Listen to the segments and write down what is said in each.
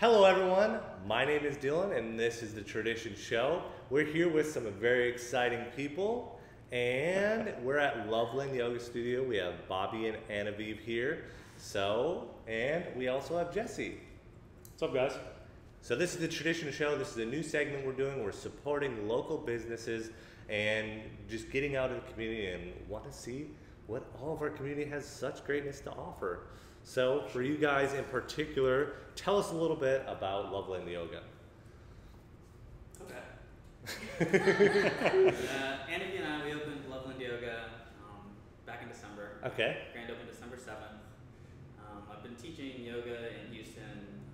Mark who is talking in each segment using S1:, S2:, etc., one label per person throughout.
S1: Hello, everyone. My name is Dillon, and this is the Tradition Show. We're here with some very exciting people, and we're at Loveland Yoga Studio. We have Bobby and Annavy here. So, and we also have Jesse.
S2: What's up, guys?
S1: So, this is the Tradition Show. This is a new segment we're doing. We're supporting local businesses and just getting out in the community and want to see what all of our community has such greatness to offer. So, for you guys in particular, tell us a little bit about Loveland Yoga.
S3: Okay. uh, Andy and I, we opened Loveland Yoga um, back in December.
S1: Okay.
S3: Grand opened December 7th. Um, I've been teaching yoga in Houston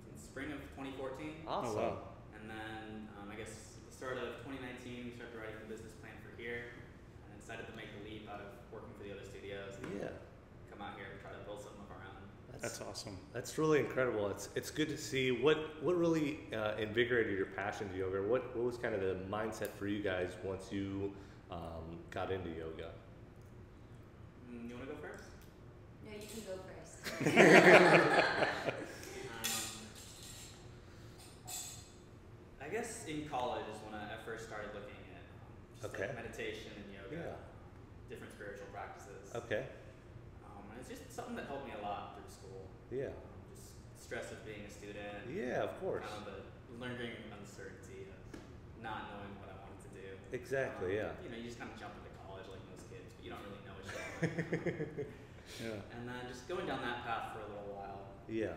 S3: since spring of 2014.
S1: Awesome.
S2: Oh, wow.
S3: And then um, I guess at the start of 2019, we started writing the business plan for here. And decided to make the leap out of working for the other studios and
S1: Yeah.
S3: come out here and try to build something of our own.
S2: That's awesome.
S1: That's really incredible. It's it's good to see what what really uh, invigorated your passion to yoga. What what was kind of the mindset for you guys once you um, got into yoga?
S3: Mm, you want to go first?
S4: No, you can go first.
S3: Um, I guess in college is when I, I first started looking at um, just
S1: Okay.
S3: like meditation and yoga,
S1: Yeah.
S3: different spiritual practices.
S1: Okay.
S3: Um, and it's just something that helped me a lot through school.
S1: Yeah.
S3: Um, just stress of being a student.
S1: Yeah, of course.
S3: Kind of the learning uncertainty of not knowing what I wanted to do.
S1: Exactly.
S3: Um,
S1: Yeah.
S3: You know, you just kind of jump into college like most kids, but you don't really know what you want.
S2: Yeah.
S3: and then just going down that path for a little while,
S1: Yeah.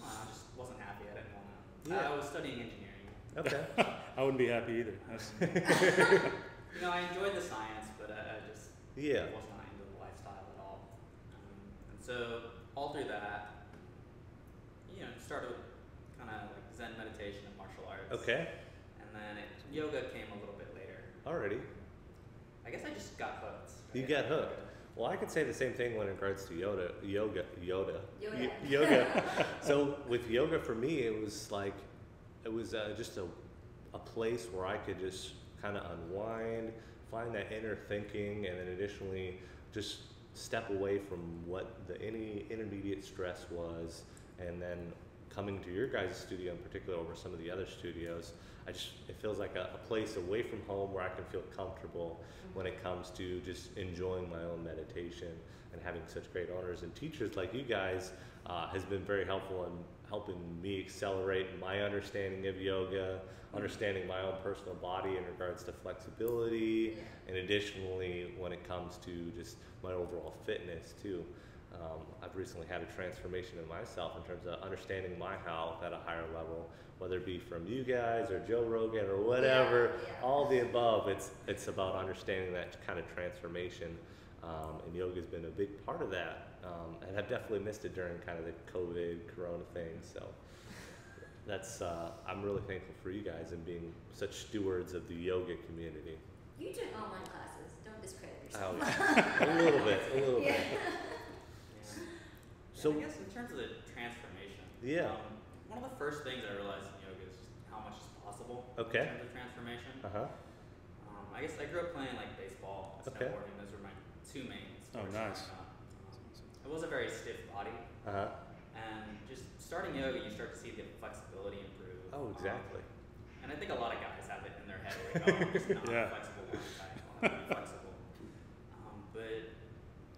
S3: I, I just wasn't happy. I didn't want to.
S1: Yeah.
S3: I was studying engineering.
S1: Okay.
S2: I wouldn't be happy either.
S3: You know, I enjoyed the science, but I, I just
S1: Yeah.
S3: was not into the lifestyle at all. Um, and so all through that, you know, started with kind of like Zen meditation and martial arts.
S1: Okay.
S3: And then it, yoga came a little bit later.
S1: Already.
S3: I guess I just got hooked.
S1: You
S3: right?
S1: got hooked. Well, I could say the same thing when it regards to yoga. Yoga. Yoda.
S4: Yoda.
S1: Y- yoga. so with yoga, for me, it was like it was uh, just a a place where I could just kind of unwind, find that inner thinking, and then additionally just step away from what the any intermediate stress was, and then coming to your guys' studio in particular over some of the other studios, I just it feels like a, a place away from home where I can feel comfortable when it comes to just enjoying my own meditation and having such great owners and teachers like you guys uh, has been very helpful in helping me accelerate my understanding of yoga, understanding my own personal body in regards to flexibility, and additionally when it comes to just my overall fitness too. Um, I've recently had a transformation in myself in terms of understanding my health at a higher level, whether it be from you guys or Joe Rogan or whatever,
S4: Yeah, yeah.
S1: all the above. It's it's about understanding that kind of transformation, um, and yoga's been a big part of that. Um, and I've definitely missed it during kind of the COVID Corona thing. So that's uh, I'm really thankful for you guys and being such stewards of the yoga community.
S4: You took online classes. Don't discredit yourself.
S1: Oh, a little bit, a little
S4: Yeah.
S1: bit.
S3: Yeah.
S1: So-
S3: I guess in terms of the transformation,
S1: Yeah.
S3: um, one of the first things I realized in yoga is just how much is possible
S1: Okay.
S3: in terms of transformation.
S1: Uh huh.
S3: Um, I guess I grew up playing like baseball and
S1: Okay.
S3: snowboarding. Those were my two main
S2: Oh, nice.
S3: Um, it was a very stiff body,
S1: Uh huh.
S3: and just starting yoga, you start to see the flexibility improve.
S1: Oh,
S3: Um,
S1: exactly.
S3: and I think a lot of guys have it in their head, like, oh, I'm just not
S2: Yeah.
S3: flexible one time. I want to be flexible. Um, but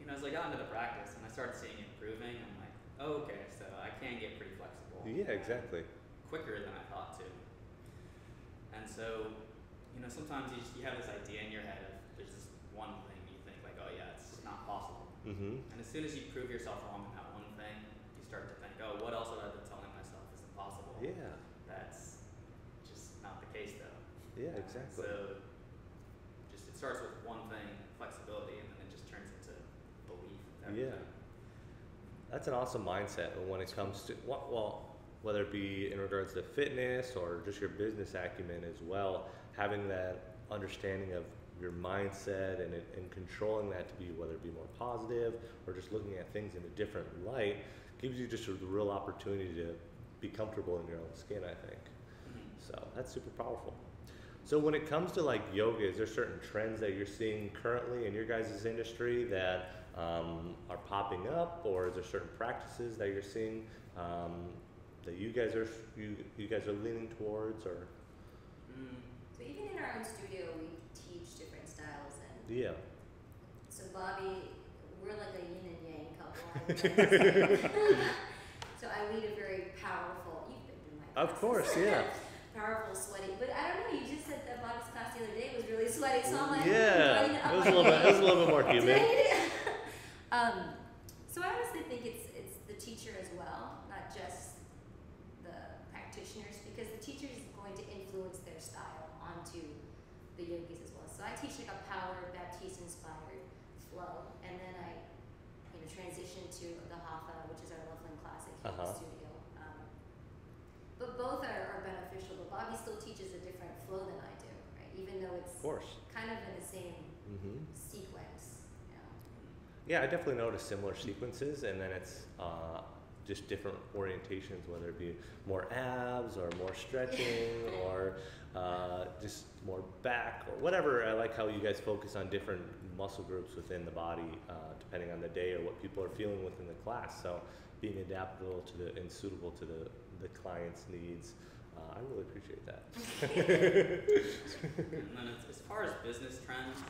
S3: you know, as I got into the practice and I started seeing it improving, I'm like, oh, okay, so I can get pretty flexible.
S1: Yeah, exactly.
S3: quicker than I thought to. And so, you know, sometimes you just you have this idea in your head of there's this one thing you think like, oh yeah, it's just not possible.
S1: Mm-hmm.
S3: And as soon as you prove yourself wrong in that one thing, you start to think, oh, what else have I been telling myself is impossible?
S1: Yeah.
S3: That's just not the case though.
S1: Yeah, exactly.
S3: So, just it starts with one thing, flexibility, and then it just turns into belief.
S1: Yeah. That's an awesome mindset when it comes to well, whether it be in regards to fitness or just your business acumen as well, having that understanding of your mindset and, it, and controlling that to be whether it be more positive or just looking at things in a different light gives you just a real opportunity to be comfortable in your own skin. I think.
S3: Mhm.
S1: So that's super powerful. So when it comes to like yoga, is there certain trends that you're seeing currently in your guys' industry that um, are popping up, or is there certain practices that you're seeing um, that you guys are you you guys are leaning towards, or
S3: Mm,
S4: So even in our own studio, we teach different styles, and
S1: yeah,
S4: so Bobby, we're like a yin and yang couple. I would like to say. so I lead a very powerful. You've been in my
S1: of course, yeah,
S4: powerful, sweaty. But I don't know. You just said that Bobby's class the other day was really sweaty, so I'm like,
S1: yeah. It was a little bit it was a little bit more humid.
S4: um, so I honestly think it's it's the teacher as well, not just the practitioners, because the teacher is going to influence their style onto the yogis as well. So I teach like a power Baptiste inspired flow, and then I, you know, transition to the Hatha, which is our Loveland classic
S1: Uh-huh.
S4: studio. Um, but both are, are beneficial. But Bobby still teaches a different flow than I do, right? Even though it's
S1: Of course.
S4: kind of in the same
S1: hmm
S4: sequence. You know?
S1: Yeah, I definitely notice similar sequences, and then it's uh, just different orientations, whether it be more abs or more stretching or uh, just more back or whatever. I like how you guys focus on different muscle groups within the body, uh, depending on the day or what people are feeling within the class. So being adaptable to the and suitable to the the client's needs. Uh, I really appreciate that.
S3: And then as, as far as business trends,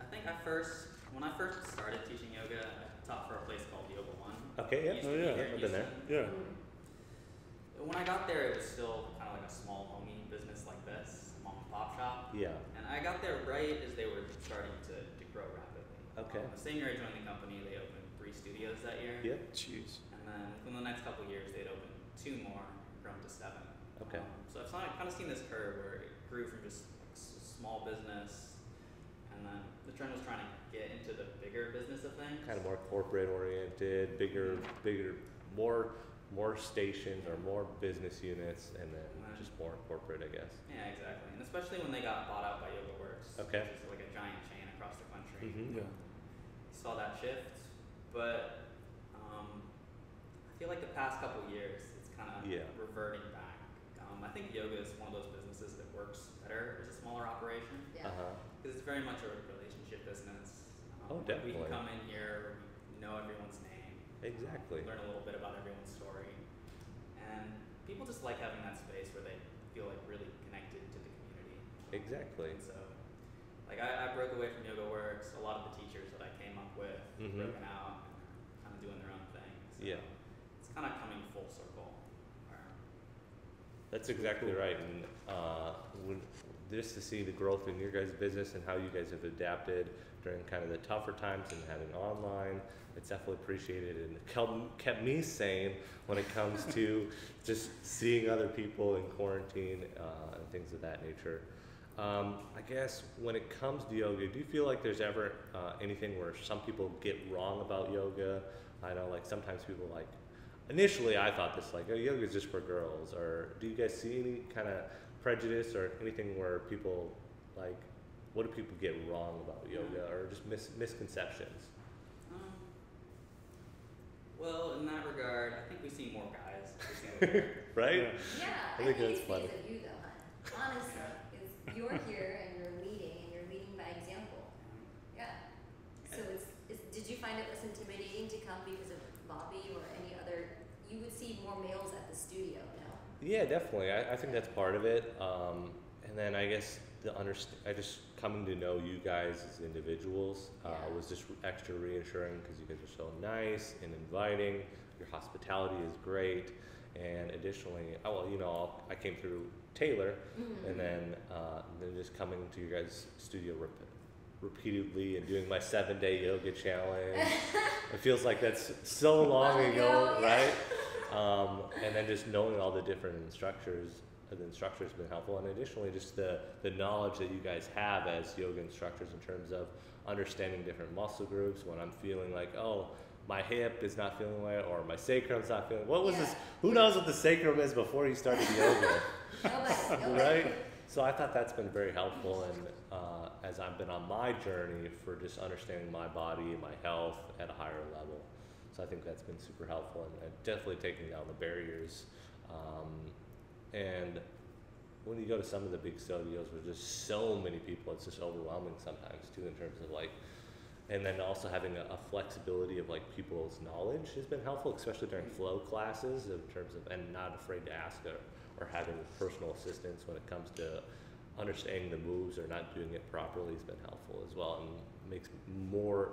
S3: I think I first, when I first started teaching yoga, I taught for a place called Yoga One.
S1: Okay, yeah.
S2: Oh, yeah,
S1: I've been there.
S3: Houston.
S2: Yeah.
S3: When I got there, it was still kind of like a small homey business like this, mom and pop shop.
S1: Yeah.
S3: And I got there right as they were starting to, to grow rapidly.
S1: Okay.
S3: Um, the same year I joined the company, they opened three studios that year.
S1: Yeah.
S2: Jeez.
S3: And then within the next couple of years, they'd opened two more, grown to seven.
S1: Okay.
S3: Um, so I've kind of, seen this curve where it grew from just like, small business, and then the trend was trying to get into the bigger business of things.
S1: kind of more corporate oriented, bigger, bigger, more, more stations or more business units, and then
S3: Right.
S1: just more corporate, I guess.
S3: Yeah, exactly. And especially when they got bought out by Yoga Works,
S1: Okay.
S3: which is like a giant chain across the country.
S1: Mm-hmm.
S2: Yeah.
S3: Saw that shift, but um, I feel like the past couple of years, it's kind of
S1: Yeah.
S3: reverting back. Um, I think yoga is one of those businesses that works better as a smaller operation.
S4: Yeah.
S1: Huh.
S3: Because it's very much a relationship business. Like, We can come in here, we know everyone's name,
S1: Exactly.
S3: learn a little bit about everyone's story, and people just like having that space where they feel like really connected to the community.
S1: Exactly.
S3: And so, like I, I broke away from Yoga Works. A lot of the teachers that I came up with
S1: Mhm.
S3: broken out and kind of doing their own thing. So
S1: Yeah.
S3: It's kind of coming full circle.
S1: That's exactly right. And uh, when, just to see the growth in your guys' business and how you guys have adapted during kind of the tougher times and having online, it's definitely appreciated and kept, kept me sane when it comes to just seeing other people in quarantine uh, and things of that nature. Um, I guess when it comes to yoga, do you feel like there's ever uh, anything where some people get wrong about yoga? I know, like sometimes people like. Initially, I thought this like, oh, yoga is just for girls. Or do you guys see any kind of prejudice or anything where people like, what do people get wrong about yoga or just mis- misconceptions?
S3: um, well, in that regard, I think we see more guys. every single year.
S1: Right?
S2: Yeah.
S4: Yeah,
S1: I
S4: I,
S1: think
S4: think,
S1: that's
S4: it's
S1: funny.
S4: you though, honestly, because you're here and you're leading and you're leading by example. Yeah. So it's, it's did you find it was intimidating to come because of Bobby or any other? You would see more males at the studio, no?
S1: Yeah, definitely. I, I think that's part of it. Um, and then I guess the underst- I just coming to know you guys as individuals uh,
S4: Yeah.
S1: was just extra reassuring because you guys are so nice and inviting. Your hospitality is great, and additionally, oh, well, you know, I'll- came through Taylor,
S4: Mm-hmm.
S1: and then uh, then just coming to your guys' studio rep- repeatedly and doing my seven day yoga challenge. it feels like that's so long ago,
S4: ago,
S1: right? Um, and then just knowing all the different instructors, uh, the instructors have been helpful, and additionally just the the knowledge that you guys have as yoga instructors in terms of understanding different muscle groups. When I'm feeling like, oh, my hip is not feeling right, or my sacrum's not feeling. What was
S4: Yeah.
S1: this? Who knows what the sacrum is before you started yoga?
S4: Nobody, nobody.
S1: right? So I thought that's been very helpful, and uh, as I've been on my journey for just understanding my body and my health at a higher level, so I think that's been super helpful, and, and definitely taking down the barriers. Um, and when you go to some of the big studios with just so many people, it's just overwhelming sometimes too, in terms of like and then also having a, a flexibility of like people's knowledge has been helpful, especially during flow classes in terms of and not afraid to ask or, or having personal assistance when it comes to understanding the moves or not doing it properly has been helpful as well and makes more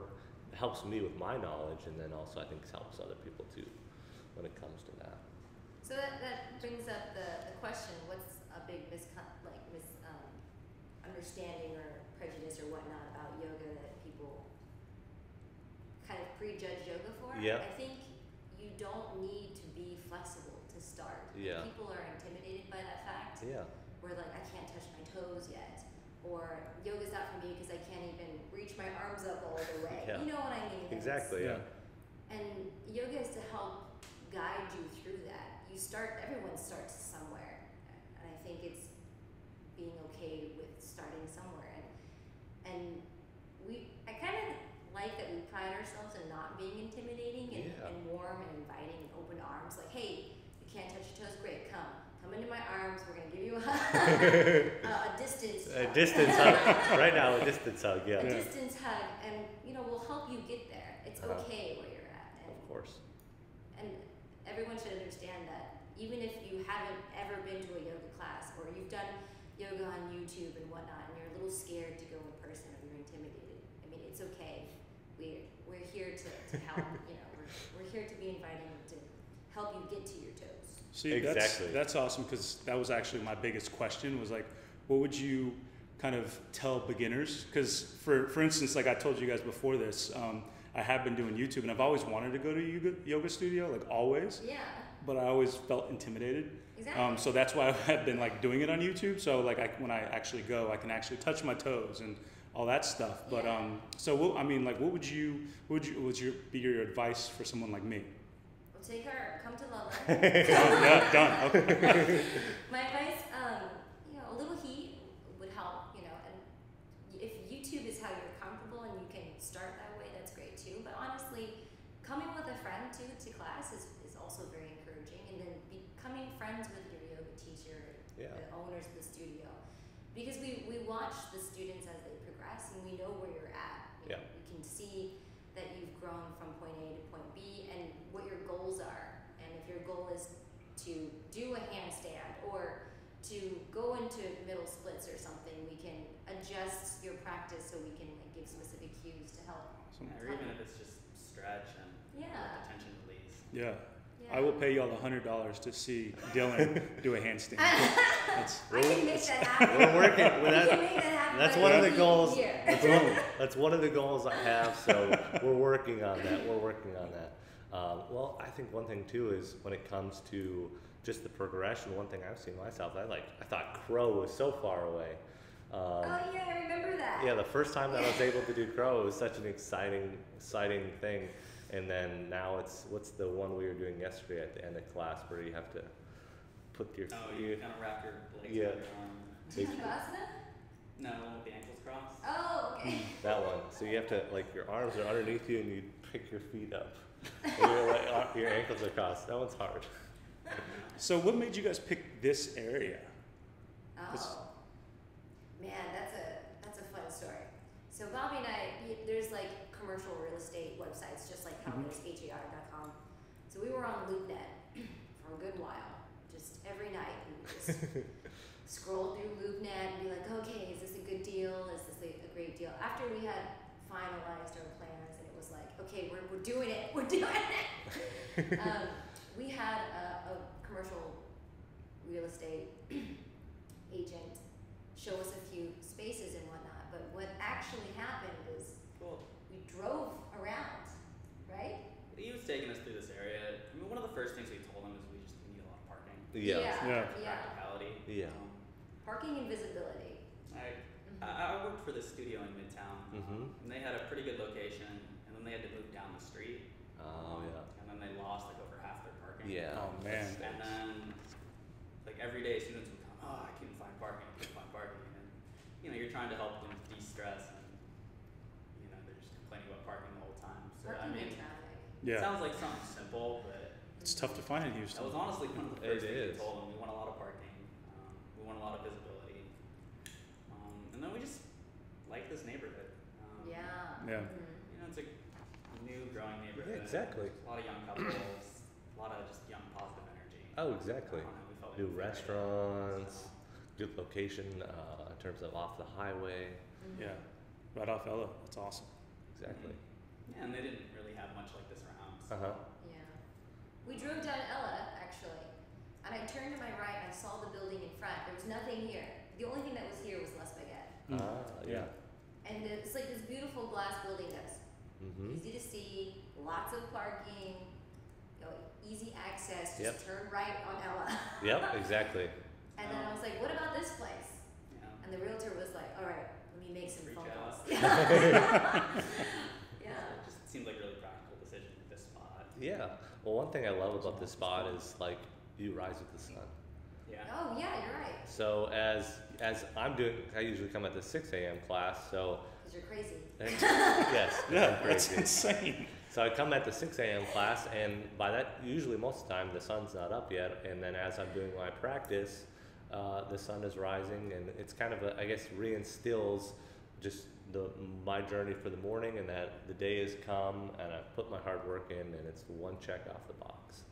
S1: helps me with my knowledge and then also I think helps other people too when it comes to that.
S4: So that, that brings up the, the question, what's a big miscon, like mis, um, understanding or prejudice or whatnot about yoga that people kind of prejudge yoga for?
S1: Yeah.
S4: I think you don't need to be flexible to start.
S1: Yeah.
S4: People are intimidated by that fact,
S1: Yeah.
S4: where like, I can't touch my toes yet, or yoga's not for me because I can't even reach my arms up all the way.
S1: Yeah.
S4: You know what I mean?
S1: Exactly, yeah.
S4: and yoga is to help guide you through that. You start, everyone starts somewhere. And I think it's being okay with starting somewhere. And, and we, I kind of like that we pride ourselves in not being intimidating and,
S1: Yeah.
S4: and warm and inviting and open arms. Like, hey, you can't touch your toes? Great, come. Come into my arms. We're going to give you a hug. uh, a distance
S1: A
S4: hug.
S1: distance hug. Right now, a distance hug, Yeah.
S4: A
S1: yeah.
S4: distance hug. And, you know, we'll help you get there. It's
S1: Uh-huh.
S4: okay where you're at. And
S1: Of course.
S4: and everyone should understand that even if you haven't ever been to a yoga class or you've done yoga on YouTube and whatnot and you're a little scared to go in person or you're intimidated, I mean, it's okay. We're, we're here to, to help, you know, we're, we're here to be inviting to help you get to your toes.
S5: See, that's
S1: Exactly.
S5: that's awesome because that was actually my biggest question was like, what would you kind of tell beginners? Because for for instance, like I told you guys before this, um, I have been doing YouTube and I've always wanted to go to a yoga, yoga studio, like always,
S4: Yeah,
S5: but I always felt intimidated.
S4: exactly.
S5: Um, so that's why I've been like doing it on YouTube. So like I, when I actually go, I can actually touch my toes and all that stuff. But
S4: Yeah.
S5: um, so what, I mean, like, what would you, what would you, would your be your advice for someone like me?
S4: Take her, come to Loveland.
S5: oh, yeah, done. Okay.
S4: My advice, um, you know, a little heat would help, you know, and y- if YouTube is how you're comfortable and you can start that way, that's great too. But honestly, coming with a friend too to class is, is also very encouraging. And then becoming friends with your yoga teacher,
S1: Yeah.
S4: the owners of the studio. Because we, we watch the students as they progress and we know where you're at. You
S1: Yeah.
S4: know, we can see that you've grown from point A to point B and what your goals are. And if your goal is to do a handstand or to go into middle splits or something, we can adjust your practice so we can like, give specific cues to help.
S3: Yeah, or even if it's just stretch and
S4: Yeah.
S3: like tension release.
S5: Yeah.
S4: Yeah.
S5: I will pay y'all a hundred dollars to see Dillon do a handstand. It's,
S4: I can make that happen.
S1: We're working with
S4: We
S1: that.
S4: can make that happen
S1: That's one of
S4: the
S1: the goals. That's one, that's one of the goals I have. So we're working on that. We're working on that. Um, well, I think one thing too is when it comes to just the progression. One thing I've seen myself, I like. I thought crow was so far away. Um,
S4: Oh yeah, I remember that.
S1: yeah, the first time that I was able to do crow, it was such an exciting, exciting thing. And then now it's what's the one we were doing yesterday at the end of class where you have to put your
S3: Oh, you kind of wrap your legs
S1: Yeah.
S3: around your arm.
S1: take
S4: Shavasana?
S3: No, the with the ankles crossed.
S4: Oh, okay.
S1: that one. So you have to like your arms are underneath you and you pick your feet up. and your, like, uh, your ankles are crossed. That one's hard.
S5: so what made you guys pick this area? This-
S4: Oh, man, that's a that's a fun story. So Bobby and I, there's like commercial real estate websites, just like how there's HAR.com. So we were on LoopNet for a good while, just every night. We just scroll through LoopNet and be like, okay, is this a good deal? Is this a, a great deal? After we had finalized our plans and it was like, okay, we're, we're doing it, we're doing it. um, we had a, a commercial real estate agent show us a few spaces and whatnot. But what actually happened is
S3: Cool.
S4: we drove around, right?
S3: He was taking us through this area. I mean, one of the first things we told him is we just we need a lot of parking.
S1: Yeah.
S4: Yeah.
S5: Yeah.
S4: yeah.
S3: Practicality.
S1: Yeah.
S3: Um,
S4: Parking and visibility.
S3: I,
S4: Mhm.
S3: I, I worked for this studio in Midtown,
S1: Mhm.
S3: and they had a pretty good location, and then they had to move down the street,
S1: Oh yeah.
S3: and then they lost like over half their parking.
S1: Yeah.
S5: Oh, man.
S3: And then, like every day, students would come, oh, I couldn't find parking, I couldn't find parking, and you know, you're trying to help them de-stress, and you know, they're just complaining about parking the whole time. So I
S4: Parking
S3: mean,
S4: and traffic.
S3: it sounds like something simple, but
S5: It's tough to find in
S3: that
S5: Houston.
S3: was honestly one of the
S1: It
S3: first things
S1: is.
S3: we told them. We want a lot of parking. Um, we want a lot of visibility. Um, and then we just like this neighborhood. Um,
S4: Yeah.
S5: Yeah.
S4: Mhm. You know, it's a new growing neighborhood.
S1: Yeah, exactly.
S3: A lot of young couples, a lot of just young positive energy.
S1: Oh, exactly.
S3: Know, we felt
S1: New
S3: it was very good,
S1: restaurants,
S3: so.
S1: Good location uh, in terms of off the highway.
S4: Mhm.
S5: Yeah, right off Ella. That's awesome.
S1: Exactly.
S3: Yeah, and they didn't really have much like this around. So.
S1: Uh huh.
S4: Yeah. We drove down Ella, actually, and I turned to my right and I saw the building in front. There was nothing here. The only thing that was here was La Spaghetti.
S5: Mm.
S1: Ah, yeah.
S4: And it's like this beautiful glass building that's
S1: Mm-hmm.
S4: easy to see, lots of parking, you know, easy access, just
S1: Yep.
S4: turn right on Ella.
S1: Yep. Exactly.
S4: And then I was like, what about this place?
S3: Yeah.
S4: And the realtor was like, all right, let me make some
S3: Reach
S4: phone calls. Yeah.
S3: So
S4: yeah.
S3: it just seemed like a really practical decision with this spot.
S1: Yeah. Well, one thing I love about this spot is like you rise with the sun.
S3: Yeah.
S4: Oh, yeah, you're right.
S1: So as as I'm doing, I usually come at the 6 a.m. class. So
S4: Because you're crazy.
S1: yes,
S5: Yeah,
S1: I'm
S5: that's insane.
S1: So I come at the 6 a.m. class, and by that, usually most of the time, the sun's not up yet. And then as I'm doing my practice, uh, the sun is rising, and it's kind of, a, I guess, reinstills just the my journey for the morning, and that the day has come, and I've put my hard work in, and it's one check off the box.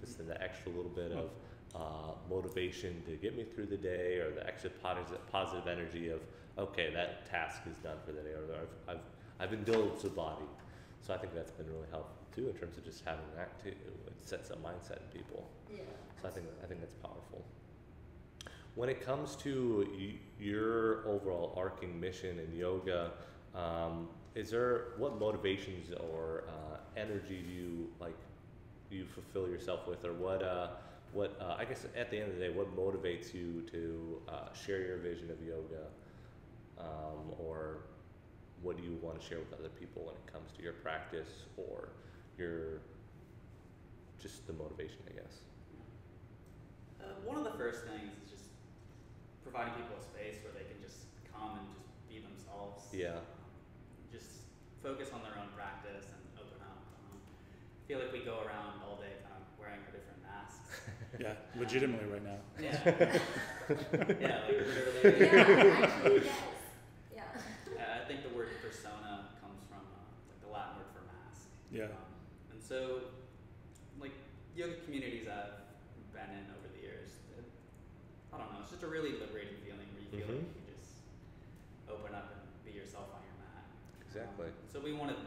S1: Just an extra little bit of uh, motivation to get me through the day, or the extra positive, positive energy of, okay, that task is done for the day, or I've, I've, I've indulged the body. So I think that's been really helpful too in terms of just having that too. It sets a mindset in people.
S4: Yeah.
S1: So I think I think that's powerful. When it comes to y- your overall arcing mission in yoga, um, is there what motivations or uh, energy do you like you fulfill yourself with, or what uh, what uh, I guess at the end of the day, what motivates you to uh, share your vision of yoga, um, or what do you want to share with other people when it comes to your practice or your just the motivation, I guess.
S3: Uh, one of the first things providing people a space where they can just come and just be themselves.
S1: Yeah.
S3: Just focus on their own practice and open up. Um, I feel like we go around all day kind of wearing our different masks.
S5: Yeah, legitimately right now.
S3: Yeah. yeah, like literally.
S4: Yeah, actually, yes. Yeah.
S3: Uh, I think the word persona comes from uh, like the Latin word for mask.
S5: Yeah.
S3: Um, and so, like yoga communities I've been in over the years, it, I don't know, it's just a really liberating feeling where you feel like
S1: Mhm.
S3: you can just open up and be yourself on your mat.
S1: Exactly.
S3: Um, so we wanted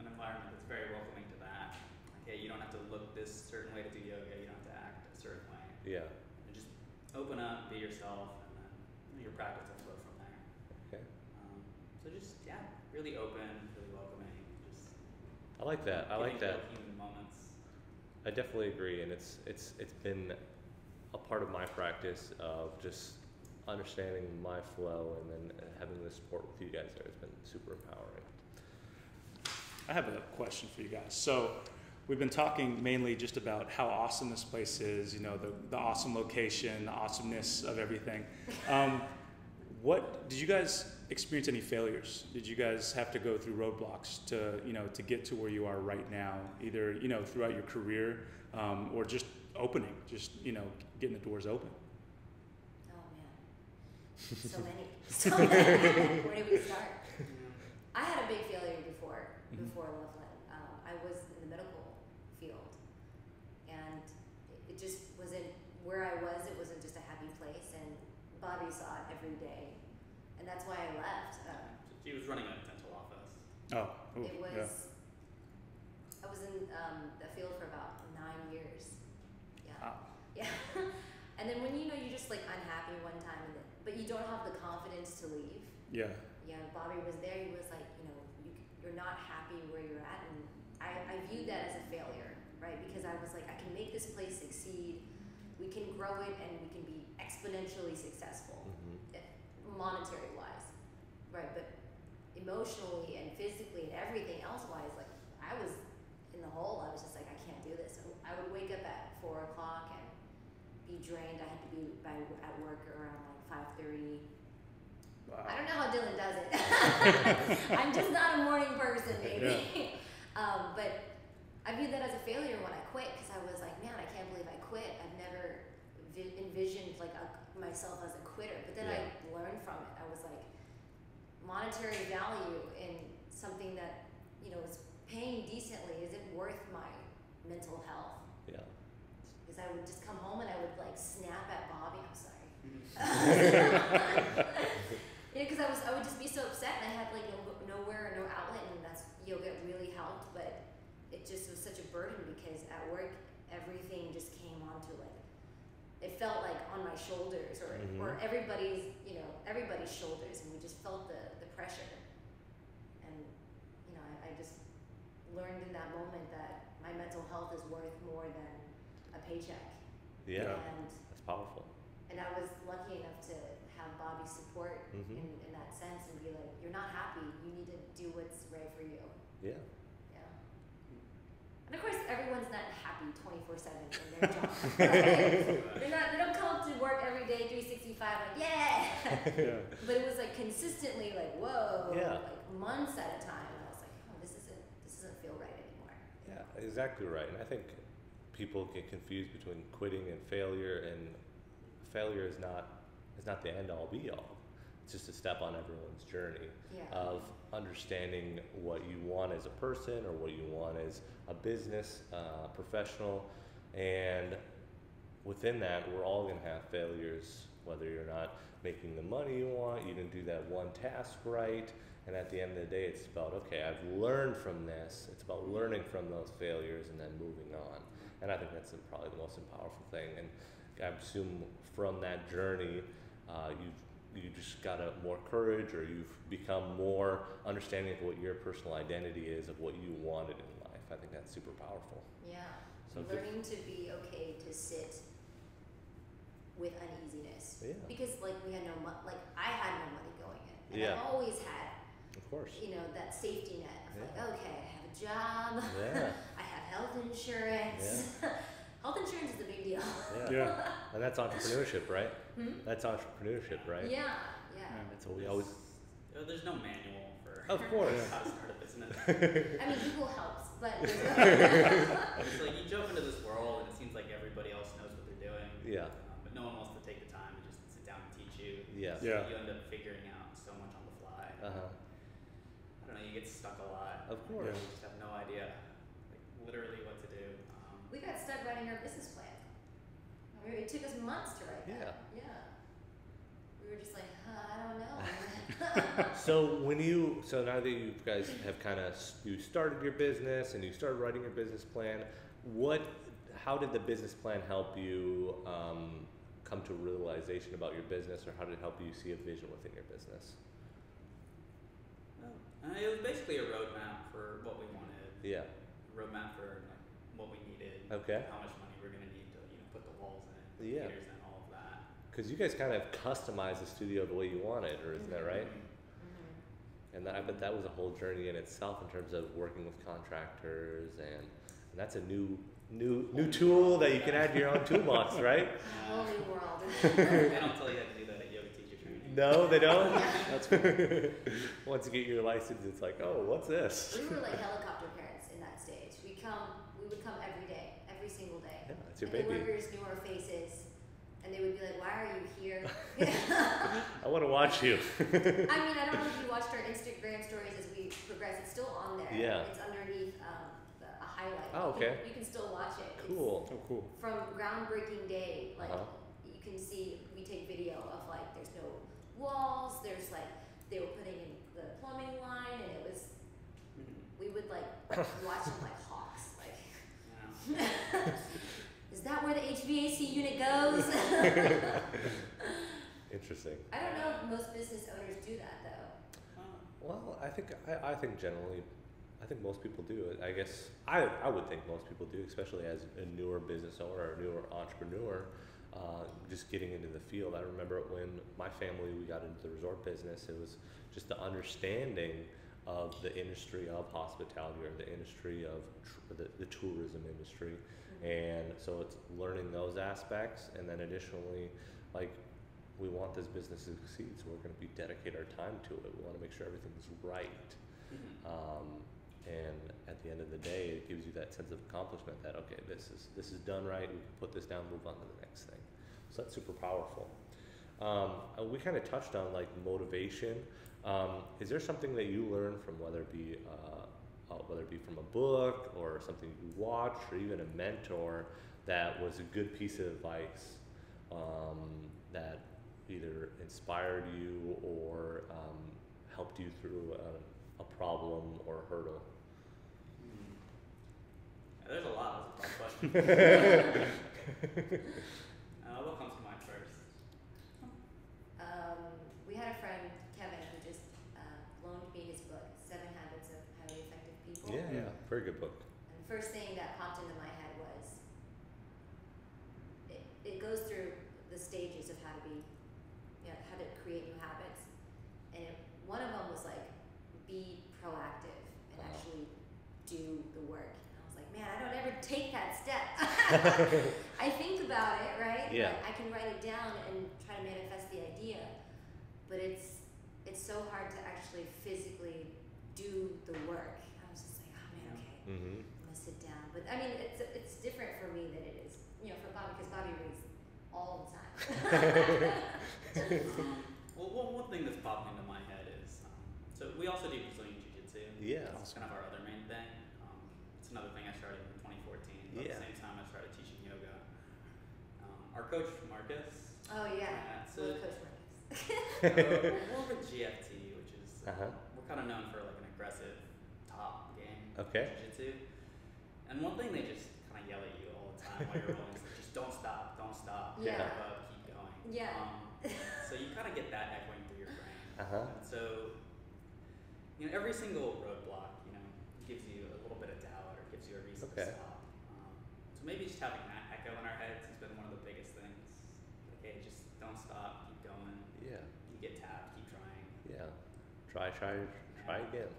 S3: an environment that's very welcoming to that. Like, hey, you don't have to look this certain way to do yoga. You don't have to act a certain way.
S1: Yeah.
S3: And just open up, be yourself, and then your practice will flow from there.
S1: Okay.
S3: Um, so just yeah, really open, really welcoming. Just
S1: I like that. I like that.
S3: Human moments.
S1: I definitely agree, and it's it's it's been a part of my practice of just understanding my flow and then having the support with you guys there has been super empowering.
S5: I have a question for you guys. So, we've been talking mainly just about how awesome this place is, you know, the, the awesome location, the awesomeness of everything. Um, what did you guys experience any failures? Did you guys have to go through roadblocks to, you know, to get to where you are right now, either, you know, throughout your career um, or just opening, just, you know, getting the doors open?
S4: Oh man, so many, so many. Where do we start? I had a big failure before
S5: Mhm.
S4: before Loveland. Um, I was in the medical field, and it, it just wasn't where I was. It wasn't just a happy place, and Bobby saw it every day, and that's why I left. Uh,
S3: She was running a dental office.
S5: Oh, ooh,
S4: it was.
S5: yeah.
S4: I was in um, the field for about nine years. Yeah.
S5: Wow.
S4: Yeah. and then when you know you're just like unhappy one time, and then, but you don't have the confidence to leave.
S5: Yeah.
S4: Yeah, Bobby was there. He was like, you know, you, you're not happy where you're at, and I, I viewed that as a failure, right? Because I was like, I can make this place succeed. We can grow it, and we can be exponentially successful,
S1: Mm-hmm.
S4: eh, monetary wise, right? But emotionally and physically and everything else wise, like I was in the hole. I was just like, I can't do this. So I would wake up at four o'clock and be drained. I had to be by, at work around like five thirty.
S5: Wow.
S4: I don't know how Dillon does it. I'm just not a morning person, maybe. um, but I viewed that as a failure when I quit because I was like, man, I can't believe I quit. I've never vi- envisioned like a, myself as a quitter. But then I learned from it. I was like, monetary value in something that you know is paying decently, is it worth my mental health?
S1: Yeah.
S4: Because I would just come home and I would like snap at Bobby. I'm sorry. yeah, because I was I would just be so upset and I had like no, nowhere no outlet and that's yoga really helped, but it just was such a burden because at work everything just came onto like it felt like on my shoulders or or
S1: Mhm.
S4: everybody's you know everybody's shoulders and we just felt the the pressure and you know I, I just learned in that moment that my mental health is worth more than a paycheck
S1: Yeah.
S5: Yeah.
S4: and
S1: That's powerful.
S4: and I was lucky enough to have Bobby's support
S1: Mhm.
S4: in, in that sense and be like, you're not happy, you need to do what's right for you.
S1: Yeah.
S4: Yeah. And of course, everyone's not happy 24 7 in their job. right? They're not, they don't come to work every day 365 like, yeah!
S5: yeah.
S4: but it was like consistently like, whoa,
S1: Yeah.
S4: like months at a time. And I was like, oh, this isn't, this doesn't feel right anymore.
S1: Yeah, exactly right. And I think people get confused between quitting and failure, and failure is not is not the end all be all. It's just a step on everyone's journey
S4: Yeah.
S1: of understanding what you want as a person or what you want as a business uh, professional, and within that, we're all gonna have failures. Whether you're not making the money you want, you didn't do that one task right, and at the end of the day, it's about okay, I've learned from this. It's about learning from those failures and then moving on. And I think that's probably the most powerful thing. And I assume from that journey, uh, you've you just got a more courage, or you've become more understanding of what your personal identity is, of what you wanted in life. I think that's super powerful.
S4: Yeah.
S1: So
S4: Learning to be okay to sit with uneasiness.
S1: Yeah.
S4: Because like we had no mo- like I had no money going in. And
S1: Yeah.
S4: I've always had,
S1: Of course.
S4: you know, that safety net of
S1: Yeah.
S4: like, okay, I have a job,
S1: Yeah.
S4: I health insurance. health insurance is a big deal.
S1: Yeah.
S5: Yeah.
S1: And that's entrepreneurship, right?
S4: Hmm?
S1: That's entrepreneurship, right?
S4: Yeah, yeah.
S5: Yeah.
S1: That's what we always.
S3: There's no manual for
S1: Of course.
S3: how to start a business.
S4: I mean Google helps, but there's
S3: it's like you jump into this world and it seems like everybody else knows what they're doing.
S1: Yeah.
S3: Um, but no one wants to take the time and just sit down and teach you.
S1: Yeah.
S3: So
S5: Yeah.
S3: You end up figuring out so much on the fly.
S1: Uh huh.
S3: I don't know. You get stuck a lot.
S1: Of course.
S3: You just have no idea, like literally what to do. Um,
S4: we got stuck writing our business plan. I mean, it took us months to write that. Yeah. We were just like, huh, I don't know.
S1: So when you, so now that you guys have kind of you started your business and you started writing your business plan, what, how did the business plan help you um, come to a realization about your business, or how did it help you see a vision within your business?
S3: well, uh, it was basically a roadmap for what we wanted.
S1: Yeah.
S3: A roadmap for like what we needed.
S1: Okay.
S3: How much money we're gonna need to you know put the walls
S1: Yeah.
S3: computers in, all of that.
S1: Because you guys kind of customized the studio the way you wanted, or isn't that right?
S3: Mhm.
S4: Mhm.
S1: And that, I bet that was a whole journey in itself in terms of working with contractors, and, and that's a new, new, new tool that you can add to your own toolbox, right?
S4: A whole new world.
S3: they don't tell you how to do that at yoga teacher training.
S1: No, they don't.
S5: That's cool.
S1: Once you get your license, it's like, oh, what's this?
S4: we were like helicopter parents in that stage. We come, we would come every day, every single day.
S1: Yeah, it's your
S4: and the
S1: baby.
S4: workers knew our faces, and they would be like, "Why are you here?"
S1: I want to watch you.
S4: I mean, I don't know if you watched our Instagram stories as we progress. It's still on there.
S1: Yeah.
S4: It's underneath um, the, a highlight.
S1: Oh,
S4: You can-
S1: okay.
S4: You can still watch it. It's
S1: Cool.
S5: Oh, cool.
S4: from groundbreaking day, like
S1: Uh-huh.
S4: you can see, we take video of like there's no walls. There's like they were putting in the plumbing line, and it was we would like watch them like hawks. Like,
S3: Yeah.
S4: Is that where the HVAC unit goes?
S1: Interesting.
S4: I don't know if most business owners do that though.
S1: Well, I think I, I think generally, I think most people do. I guess I I would think most people do, especially as a newer business owner or a newer entrepreneur, uh, just getting into the field. I remember when my family we got into the resort business. It was just the understanding of the industry of hospitality or the industry of tr- the, the tourism industry, and so it's learning those aspects, and then additionally, like we want this business to succeed, so we're going to be dedicate our time to it. We want to make sure everything's right.
S3: mhm.
S1: Um, and at the end of the day, it gives you that sense of accomplishment that okay, this is this is done right. We can put this down, move on to the next thing. So that's super powerful. Um, uh, we kind of touched on like motivation. Um, is there something that you learned from whether it be uh, uh, whether it be from a book or something you watched or even a mentor that was a good piece of advice um, that either inspired you or um, helped you through a, a problem or a hurdle?
S3: Hmm. There's a lot. That's a tough question. uh, what comes to mind first?
S4: Um, we had a friend, Kevin, who just uh, loaned me his book, Seven Habits of Highly Effective People.
S1: Yeah, yeah, very good book.
S4: And the first thing that popped into my head was it, it goes through the stages of how to be, you know, how to create new habits. And it, one of them was like, be proactive and
S1: Wow.
S4: actually do the work. And I was like, man, I don't ever take that step. I think about it, right?
S1: Yeah.
S4: Like, I can write it down and try to manifest the idea, but it's it's so hard to actually physically do the work. I was just like, oh man, okay,
S1: Mm-hmm.
S4: I'm gonna sit down. But I mean, it's it's different for me than it is, you know, for Bobby because Bobby reads all the time.
S3: um, well, one, one thing that's popping into my head is um, so we also do Brazilian Jiu Jitsu.
S1: Yeah.
S3: It's kind of our other main thing. Um, it's another thing I started in 2014. But
S1: Yeah.
S3: At the same time, I started teaching yoga. Um, our coach Marcus.
S4: oh yeah,
S3: Yeah, it's
S4: Love Coach Marcus.
S3: we're more of a GFT, which is
S1: Uh-huh.
S3: we're kind of known for like an aggressive top game.
S1: Okay.
S3: Jiu-jitsu. And one thing they just kind of yell at you all the time while you're rolling is just don't stop, don't stop,
S4: Yeah.
S3: keep up, keep going.
S4: Yeah.
S3: Um, so you kind of get that echoing through your brain.
S1: Uh-huh.
S3: So, you know, every single roadblock, you know, gives you a little bit of doubt or gives you a reason
S1: Okay.
S3: to stop. Um, so maybe just having that echo in our heads has been one of the biggest things. Like, hey, just don't stop, keep going.
S1: Yeah,
S3: You get tapped, keep trying.
S1: yeah. Try, try, try
S3: Yeah.
S1: again.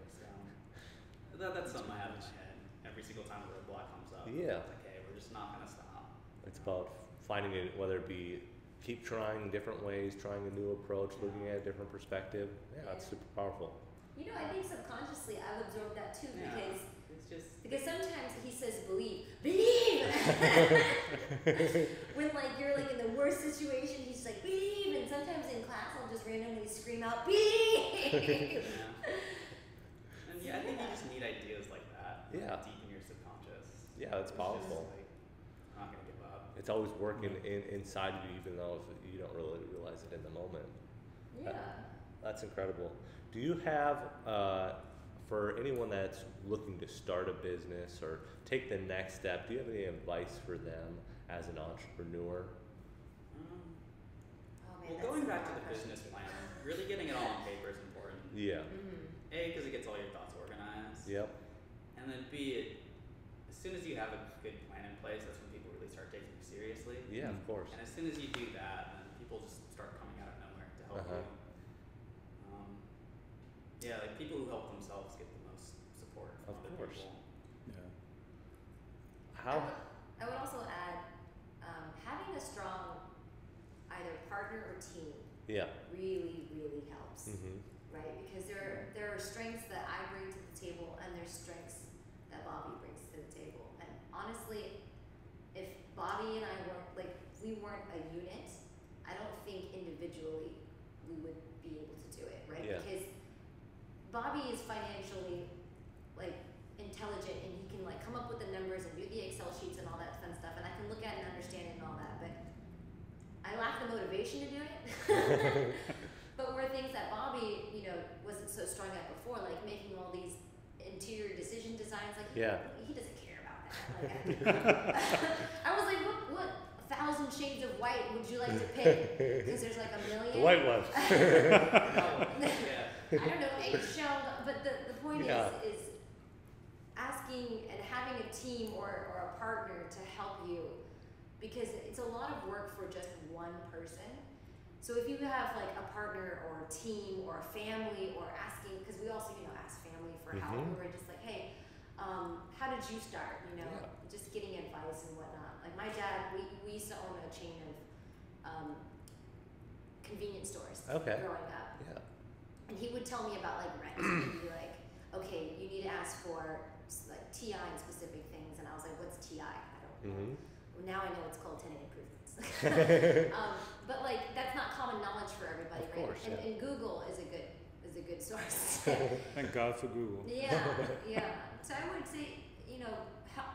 S3: So that, that's something I have in my head every single time a roadblock comes up.
S1: Yeah.
S3: It's like, hey, we're just not gonna stop.
S1: It's about finding it, whether it be keep trying different ways, trying a new approach, looking at a different perspective. Yeah, it's super powerful.
S4: You know, I think subconsciously I've absorbed that too
S3: Yeah.
S4: because
S3: It's just
S4: because sometimes he says believe, believe. when like you're like in the worst situation, he's like believe, and sometimes in class I'll just randomly scream out believe.
S3: yeah. And yeah, I think you just need ideas like that.
S1: Yeah.
S3: Deep in your subconscious.
S1: Yeah, that's
S3: It's just
S1: powerful.
S3: like, I'm not gonna give up.
S1: It's always working in, inside of you, even though if you don't really realize it in the moment.
S4: yeah.
S1: That's incredible. Do you have, uh, for anyone that's looking to start a business or take the next step, do you have any advice for them as an entrepreneur?
S3: Um,
S4: Oh man.
S3: well, going back to the
S4: question.
S3: business plan, really getting it all on paper is important.
S1: Yeah.
S4: Mhm.
S3: A, because it gets all your thoughts organized.
S1: Yep.
S3: And then B, it, as soon as you have a good plan in place, that's when people really start taking you seriously.
S1: Yeah, of course.
S3: And as soon as you do that, then people just start coming out of nowhere to help
S1: Uh-huh.
S3: you. Um, yeah, like people who help themselves get the most support from
S1: Of
S3: other
S1: course.
S3: people.
S5: Yeah.
S4: I
S1: How?
S4: would, I would also add um, having a strong either partner or team
S1: Yeah.
S4: really really helps.
S1: Mm-hmm.
S4: right? Because there are, there are strengths that I bring to the table, and there's strengths that Bobby brings to the table. And honestly, if Bobby and I weren't like if we weren't a unit, I don't think individually we would be able to do it, right?
S1: Yeah.
S4: Because Bobby is financially like intelligent and he can like come up with the numbers and do the Excel sheets and all that fun stuff, and I can look at it and understand it and all that, but I lack the motivation to do it. But were things that Bobby, you know, wasn't so strong at before, like making all these interior decision designs, like he,
S1: Yeah.
S4: he doesn't care about that. Like, I, I was like, what, what thousand shades of white would you like to pick? Because there's like a million.
S1: The white one.
S3: Oh, yeah.
S4: I don't know, eggshell, but the, the point
S1: Yeah.
S4: is, is asking and having a team or, or a partner to help you because it's a lot of work for just one person. So if you have like a partner or a team or a family or asking, because we also, you know, family for help,
S1: Mhm.
S4: and we're just like, hey, um, how did you start? You know,
S1: Yeah.
S4: just getting advice and whatnot. Like my dad, we, we used to own a chain of um, convenience stores
S1: Okay.
S4: growing up.
S1: Yeah.
S4: And he would tell me about like rent. He'd be like, okay, you need to ask for like TI and specific things. And I was like, what's TI? I don't know.
S1: Mm-hmm.
S4: Well, now I know it's called tenant improvements. um, but like that's not common knowledge for everybody,
S1: Of
S4: right?
S1: course,
S4: and,
S1: yeah.
S4: and Google is a good a good source.
S5: Thank God for Google.
S4: Yeah, yeah. So I would say, you know, help,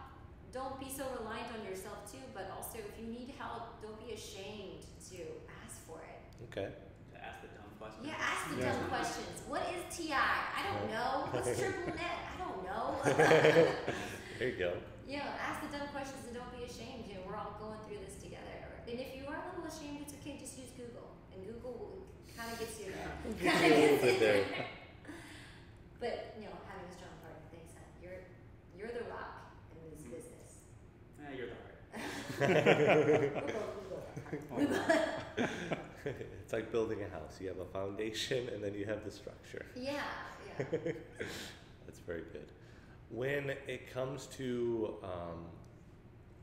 S4: don't be so reliant on yourself too, but also if you need help, don't be ashamed to ask for it.
S1: Okay.
S3: To ask the dumb questions.
S4: Yeah, ask the
S5: Yeah.
S4: dumb questions. What is TI? I don't know. What's triple net? I don't know.
S1: There you go.
S4: yeah, ask the dumb questions and don't be ashamed. You know, we're all going through this together. And if you are a little ashamed, it's okay. Just use Google, Google kind of gets you there. Kind of gets you
S1: there.
S4: there. But you know, having a strong partner, thanks. Hon. You're you're the rock in this business.
S3: Yeah, you're the heart.
S4: We're both, we both are hard. We both-
S1: it's like building a house. You have a foundation and then you have the structure.
S4: yeah, yeah.
S1: That's very good. When it comes to um,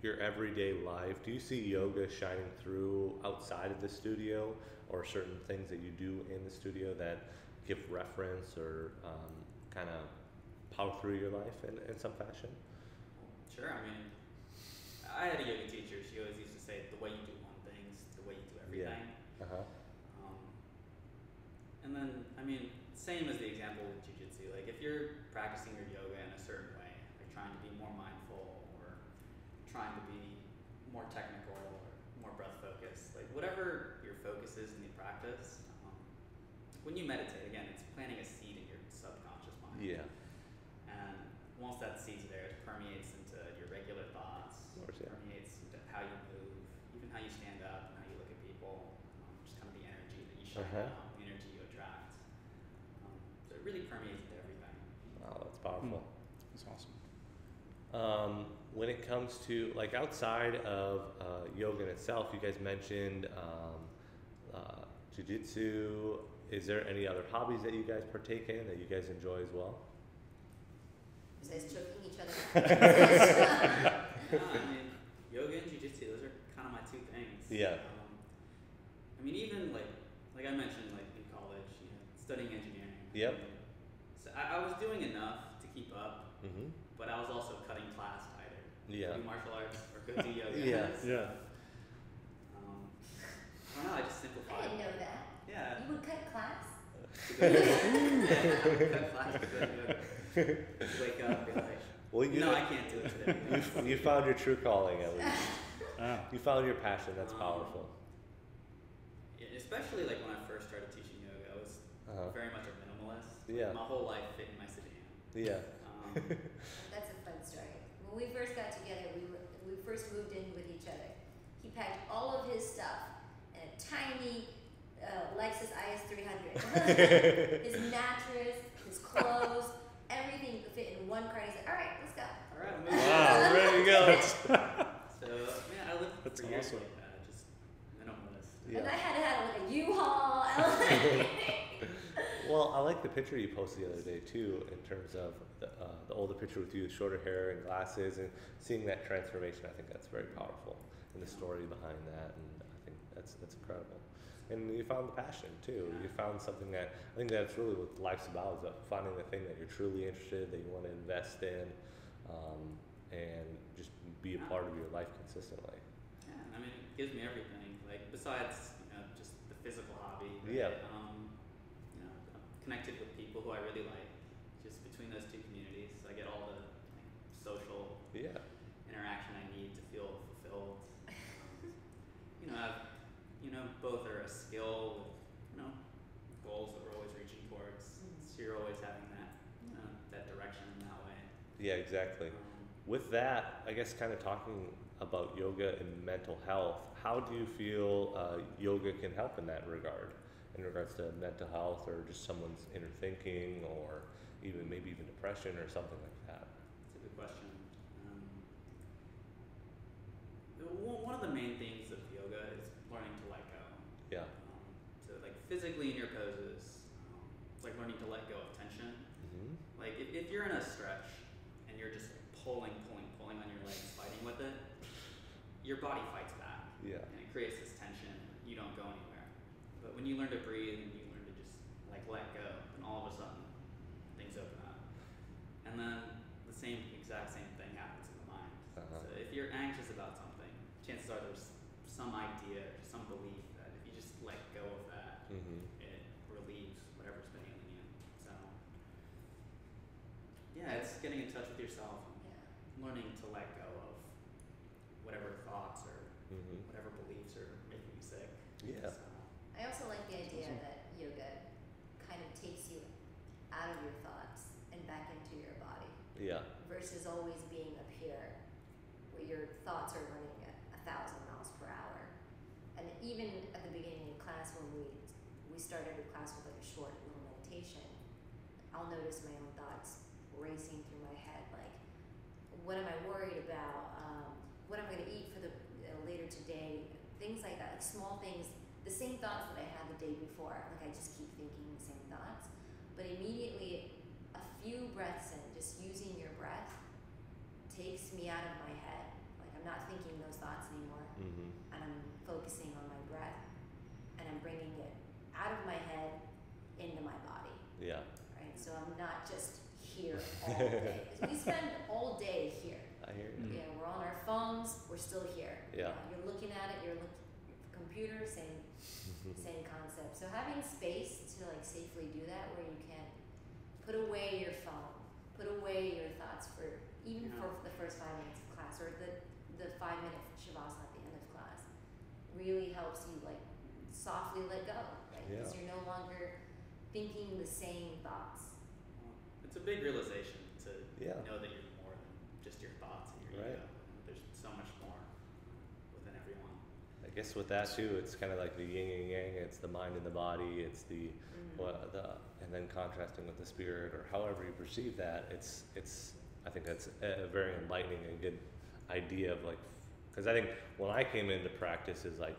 S1: your everyday life, do you see yoga shining through outside of the studio or certain things that you do in the studio that give reference or um, kind of power through your life in, in some fashion?
S3: Sure. I mean, I had a yoga teacher. She always used to say, "The way you do one thing's the way you do everything.
S1: Yeah.
S3: everything."
S1: Uh-huh.
S3: Um, and then, I mean, same as the example with jujitsu. Like, if you're practicing your yoga in a certain way, like trying to be more mindful or trying to be more technical or more breath focused, like whatever your focus is in the practice, um, when you meditate, again, it's planting a seed in your subconscious mind.
S1: Yeah.
S3: And once that seed's there, it permeates into your regular thoughts,
S1: Of course, yeah.
S3: permeates into how you move, even how you stand up and how you look at people, um, just kind of the energy that you shine
S1: Uh-huh.
S3: out, the energy you attract. Um, so it really permeates into everything.
S1: Wow, that's powerful.
S5: That's awesome.
S1: Um, when it comes to like outside of uh, yoga in itself, you guys mentioned um, uh, jujitsu. Is there any other hobbies that you guys partake in that you guys enjoy as well?
S4: Besides choking each other.
S3: No, I mean, yoga and jujitsu, those are kind of my two things.
S1: Yeah.
S3: Um, I mean, even like, like I mentioned, like in college, you know, studying engineering.
S1: Yep.
S3: So I, I was doing enough to keep up,
S1: Mm-hmm.
S3: but I was also cutting class tighter.
S1: Yeah.
S3: Do martial arts or go do yoga.
S1: Yeah.
S5: Yeah.
S3: Um, I don't know. I just
S4: I
S3: simplified.
S4: didn't know that.
S3: Yeah.
S4: You would cut class?
S3: to go to yoga. cut class to go to yoga. To wake up, and like,
S1: Well, you
S3: no, I can't do it today.
S1: you, you found your true calling at least.
S5: Ah.
S1: You found your passion. That's
S3: Um,
S1: powerful.
S3: Yeah, especially like when I first started teaching yoga, I was
S1: Uh-huh.
S3: very much a minimalist.
S1: Yeah.
S3: My whole life fit in my sedan.
S1: Yeah.
S3: Um,
S4: That's a fun story. When we first got together, we were, we first moved in with each other. He packed all of his stuff in a tiny uh, Lexus IS 300. his mattress, his clothes, everything could fit in one car. He said, "All right, let's go."
S3: all right, I'm moving.
S1: Wow, ready to go.
S3: So man, I lived
S5: That's
S3: for years
S5: awesome.
S3: like that, just minimalist.
S4: And I
S1: Yeah.
S4: had to have like a U-Haul.
S1: Well, I like the picture you posted the other day too, in terms of the, uh, the older picture with you with shorter hair and glasses, and seeing that transformation. I think that's very powerful, and the story behind that, and I think that's that's incredible. And you found the passion too. You found something that I think that's really what life's about: is finding the thing that you're truly interested, that you want to invest in, um, and just be a part of your life consistently.
S3: Yeah, I mean, it gives me everything. Like besides, you know, just the physical hobby.
S1: Yeah.
S3: Um, you know, I'm connected with people who I really like. Just between those two communities, I get all the like, social
S1: Yeah.
S3: interaction I need to feel fulfilled. Um, you know, I've, you know, both are a skill with, you know, goals that we're always reaching towards. So you're always having that, you know, that direction in that way.
S1: Yeah. Exactly.
S3: Um,
S1: With that, I guess kind of talking about yoga and mental health, how do you feel uh, yoga can help in that regard? In regards to mental health or just someone's inner thinking or even maybe even depression or something like that?
S3: That's a good question. Um, one one of the main themes of yoga is learning to let go.
S1: Yeah.
S3: Um, so, like physically in your poses, it's like learning to let go of tension.
S1: hmm
S3: Like if, if you're in a stretch and you're just pulling, pulling, pulling on your legs, fighting with it, your body fights back.
S1: Yeah.
S3: And it creates this tension. You don't go anywhere. But when you learn to breathe and you learn to just like let go, then all of a sudden things open up. And then the same exact same thing happens in the mind.
S1: Uh-huh.
S3: So if you're anxious about something, chances are there's some idea or some belief that if you just let go of that,
S1: hmm
S3: it relieves whatever's been ailing you. So yourself and
S4: Yeah.
S3: learning to let go of whatever thoughts or
S1: hmm
S3: whatever beliefs are making you sick.
S1: Yeah.
S3: So,
S4: I also like the idea
S5: Awesome.
S4: that yoga kind of takes you out of your thoughts and back into your body
S1: Yeah.
S4: versus always being up here where your thoughts are running at a thousand miles per hour. And even at the beginning of class when we started a class with like a short little meditation, I'll notice my own thoughts racing through my head like what am I worried about? Um, what I'm going to eat for the uh, later today? Things like that, like small things. The same thoughts that I had the day before. Like I just keep thinking the same thoughts, but immediately a few breaths in, just using your breath, takes me out of my head. Like I'm not thinking those thoughts anymore,
S1: hmm
S4: and I'm focusing on my breath, and I'm bringing it out of my head into my body
S1: Yeah.
S4: right? So I'm not just here all day. 'Cause we spend all day here.
S1: I hear you.
S4: You know, we're on our phones, we're still here. You
S1: Yeah.
S4: know, you're looking at it, you're looking computer, same same concept. So having space to like safely do that where you can put away your phone, put away your thoughts for even
S3: Yeah.
S4: for the first five minutes of class or the the five minute shavasana at the end of class really helps you like softly let go, right? Because
S1: Yeah.
S4: you're no longer thinking the same thoughts.
S3: it's a big realization to
S1: Yeah.
S3: know that you're more than just your thoughts and your
S1: Right.
S3: ego. There's so much more within everyone.
S1: I guess with that too, it's kind of like the yin and yang. It's the mind and the body. It's the
S4: Mm.
S1: what the and then contrasting with the spirit or however you perceive that. It's it's. I think that's a very enlightening and good idea of like, because I think when I came into practice is like,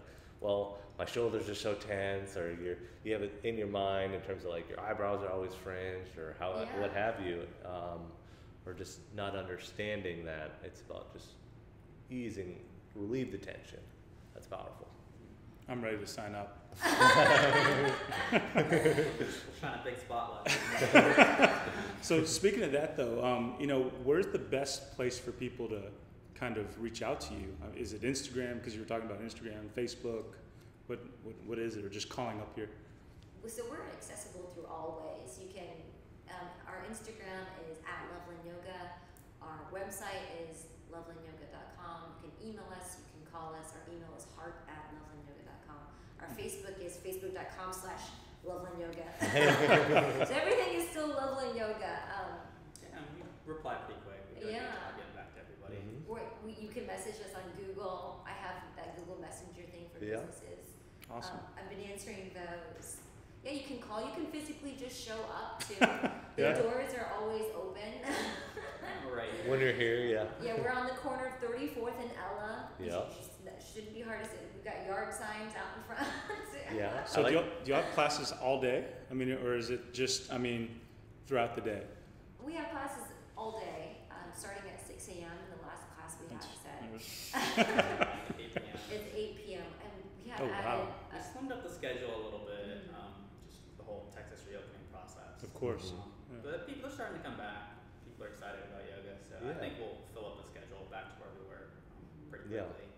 S1: well, my shoulders are so tense, or you're you have it in your mind in terms of like your eyebrows are always fringed, or how
S4: Yeah.
S1: what have you, um, or just not understanding that it's about just easing, relieve the tension. That's powerful.
S5: I'm ready to sign up.
S3: Shine a big spotlight.
S5: So speaking of that, though, um, you know, where's the best place for people to kind of reach out to you? Uh, Is it Instagram? Because you were talking about Instagram, Facebook. What, what what is it? Or just calling up here?
S4: So we're accessible through all ways. You can, um, our Instagram is at Loveland Yoga. Our website is lovelandyoga.com. You can email us. You can call us. Our email is heart at lovelandyoga.com. Our Facebook is facebook.com slash Loveland Yoga. so everything is still Loveland Yoga. Um,
S3: yeah, we reply pretty quick. We do
S4: Yeah.
S3: Job getting back to everybody.
S4: Or we, you can message us on Google. I have that Google Messenger thing for
S1: Yeah.
S4: businesses.
S5: Awesome.
S4: Um, I've been answering those. Yeah, you can call. You can physically just show up too.
S5: Yeah.
S4: The doors are always open.
S3: Right.
S1: When you're here, yeah.
S4: yeah, we're on the corner of 34th and Ella.
S1: Yeah.
S4: That shouldn't be hard to see. We've got yard signs out in front.
S1: Yeah.
S5: So
S1: like-
S5: do, you, do you have classes all day? I mean, or is it just? I mean, throughout the day?
S4: We have classes all day, um, starting at 6 a.m. And the last class we had said
S3: At 8 p.m.
S4: it's 8 p.m. And we have
S5: Oh,
S4: added.
S5: wow.
S3: We slimmed up the schedule a little bit,
S4: Mhm.
S3: um, just the whole Texas reopening process.
S5: Of course.
S3: Um,
S5: Yeah.
S3: But people are starting to come back. People are excited about yoga, so I
S1: Yeah.
S3: think we'll fill up the schedule back to where we were um, pretty
S1: Yeah.
S3: quickly.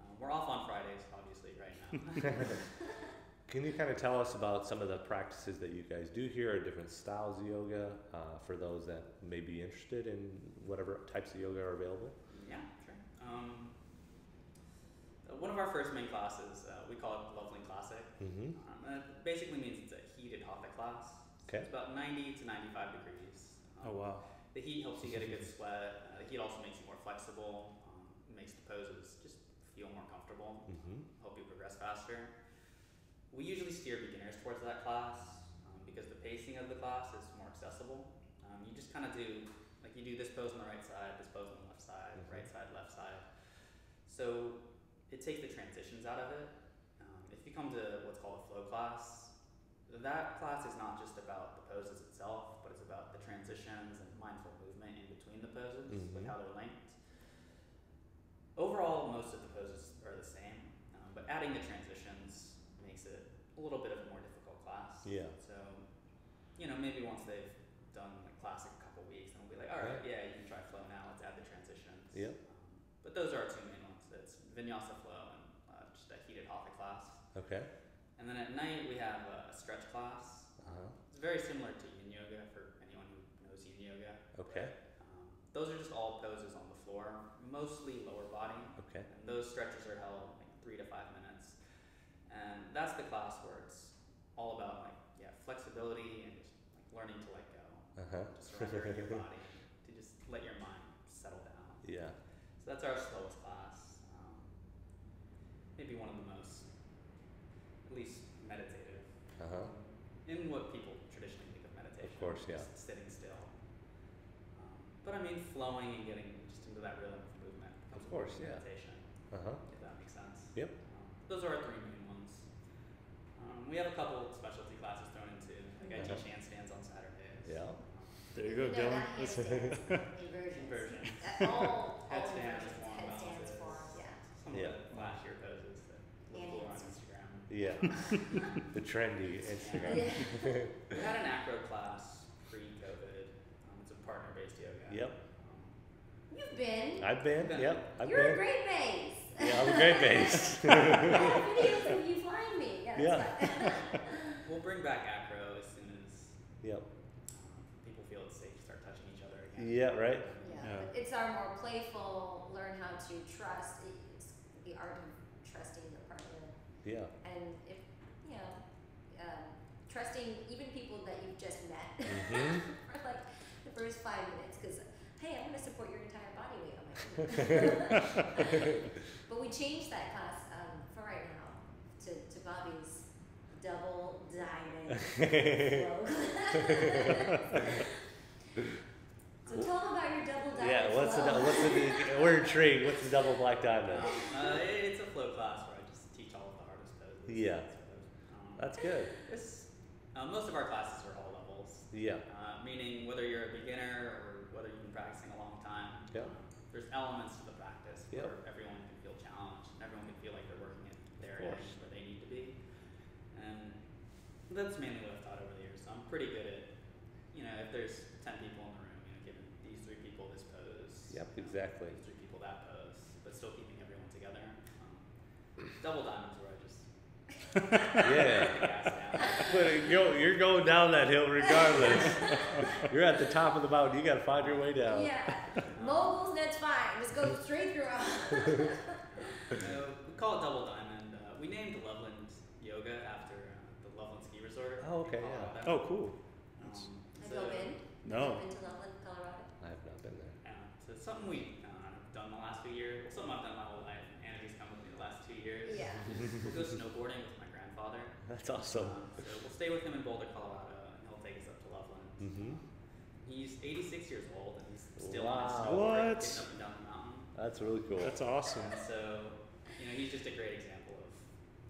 S3: Um, we're off on Fridays, obviously, right now.
S1: Can you kind of tell us about some of the practices that you guys do here, or different styles of yoga, uh, for those that may be interested in whatever types of yoga are available?
S3: Um, uh, one of our first main classes, uh, we call it Loveland Classic.
S1: Mm-hmm.
S3: Um, it basically means it's a heated hatha class.
S1: Okay.
S3: It's about 90 to 95 degrees. Um,
S5: Oh wow.
S3: The heat helps you get a good sweat. Uh, the heat also makes you more flexible. Um, makes the poses just feel more comfortable.
S1: Mm-hmm.
S3: Help you progress faster. We usually steer beginners towards that class um, because the pacing of the class is more accessible. Um, you just kind of do like you do this pose on the right side, this pose on the left side,
S1: Mhm.
S3: right side, left side. So it takes the transitions out of it. Um, if you come to what's called a flow class, that class is not just about the poses itself, but it's about the transitions and mindful movement in between the poses, like
S1: Mhm.
S3: how they're linked. Overall, most of the poses are the same, um, but adding the transitions makes it a little bit of a more difficult class.
S1: Yeah.
S3: So, you know, maybe once they've done like classic a couple weeks, then we'll be like, all right, yeah, you can try flow now. Let's add the transitions.
S1: Yep.
S3: Um, but those are our two main ones. It's vinyasa flow and uh, just a heated hatha class.
S1: Okay.
S3: And then at night we have a stretch class.
S1: Uh-huh.
S3: It's very similar to yin yoga for anyone who knows yin yoga.
S1: Okay.
S3: Um, those are just all poses on the floor, mostly lower body.
S1: Okay.
S3: And those stretches are held like three to five minutes. And that's the class where it's all about like yeah flexibility and just like learning to let go,
S1: Uh huh.
S3: to surrender your body, to just let your mind settle down.
S1: Yeah.
S3: So that's our slowest class. Um, maybe one of the most, at least meditative,
S1: Uh huh.
S3: in what people traditionally think of meditation.
S1: course, yeah.
S3: just Sitting still. Um, but I mean, flowing and getting just into that rhythm of movement. becomes a
S1: course, yeah.
S3: Meditation,
S1: Uh huh.
S3: if that makes sense.
S1: Yep.
S3: Um, those are our three main ones. Um, we have a couple specialty classes thrown into. Like I
S1: Uh-huh.
S3: teach handstands on Saturdays.
S1: Yeah.
S3: Um,
S5: There you go,
S4: no,
S5: Dillon.
S4: not handstands, inversions.
S3: Inversions.
S4: All, all
S3: Headstands,
S4: inversions,
S3: form
S4: headstands,
S3: balances.
S4: form, yeah.
S3: Some
S1: Yeah.
S3: of the flashier poses that look
S4: And
S3: cool on. Instagram.
S1: Yeah. the trendy Instagram.
S4: Yeah.
S3: We had an acro class pre-COVID. Um, it's a partner-based yoga.
S1: Yep.
S3: Um,
S4: You've been.
S1: I've been.
S3: Been.
S1: Yep. I've
S4: You're a
S1: been.
S4: great base.
S1: Yeah, I'm a great base.
S4: I have videos of you flying me. Yeah.
S1: Yeah.
S3: We'll bring back acro as soon as
S1: Yep.
S3: um, people feel it's safe to start touching each other again.
S1: Yeah. Right.
S4: Yeah,
S5: Yeah.
S4: it's our more playful, learn how to trust. It's the art of trusting the partner,
S1: Yeah.
S4: and if you know, um, trusting even people that you've just met
S1: Mhm.
S4: for like the first five minutes. Because hey, I'm going to support your entire body weight on my shoulder. but we changed that class um, for right now to, to Bobby's double diamond flow. so tell them about your double diamond
S1: Yeah. What's the
S4: flow.
S1: what's the we're intrigued. What's the double black diamond?
S3: Uh, it's a flow class where I just teach all of the hardest poses.
S1: Yeah.
S3: Um,
S1: That's good.
S3: It's, uh, most of our classes are all levels,
S1: Yeah.
S3: Uh, meaning whether you're a beginner or whether you've been practicing a long time.
S1: Yeah.
S3: um, there's elements to the practice
S1: Yeah.
S3: where everyone can feel challenged and everyone can feel like they're working at their edge where they need to be. And that's mainly what I've taught over the years. So I'm pretty good at, you know, if there's 10 people in the room, you know, giving these three people this pose.
S1: Yep,
S3: you know,
S1: exactly.
S3: These three people that pose, but still keeping everyone together. Um, double diamonds where I just
S1: Yeah.
S3: gas down.
S1: But you're, you're going down that hill regardless. you're at the top of the mountain. You got to find your way down.
S4: Yeah, moguls, that's fine. Just go straight through 'em.
S3: Uh, we call it double diamond. Uh, we named Loveland Yoga after uh, the Loveland Ski Resort.
S1: Oh, okay, yeah.
S3: Colorado.
S5: Oh, cool.
S3: Um,
S4: Have
S3: so,
S4: you been?
S5: No.
S4: Have you been to Loveland, Colorado?
S1: I have not been there.
S3: Yeah, so it's something we uh, done the last few years. Well, something I've done my whole life. Anna's come with me the last two years.
S4: Yeah.
S3: We'll go snowboarding with my grandfather.
S1: That's awesome.
S3: Um, so we'll stay with him in Boulder, Colorado, and he'll take us up to Loveland.
S1: Mm-hmm.
S3: He's 86 years old and he's still
S1: Wow.
S3: on his snowboard,
S5: What?
S3: getting up and down the mountain.
S1: That's really cool.
S5: That's awesome.
S3: And so, you know, he's just a great example of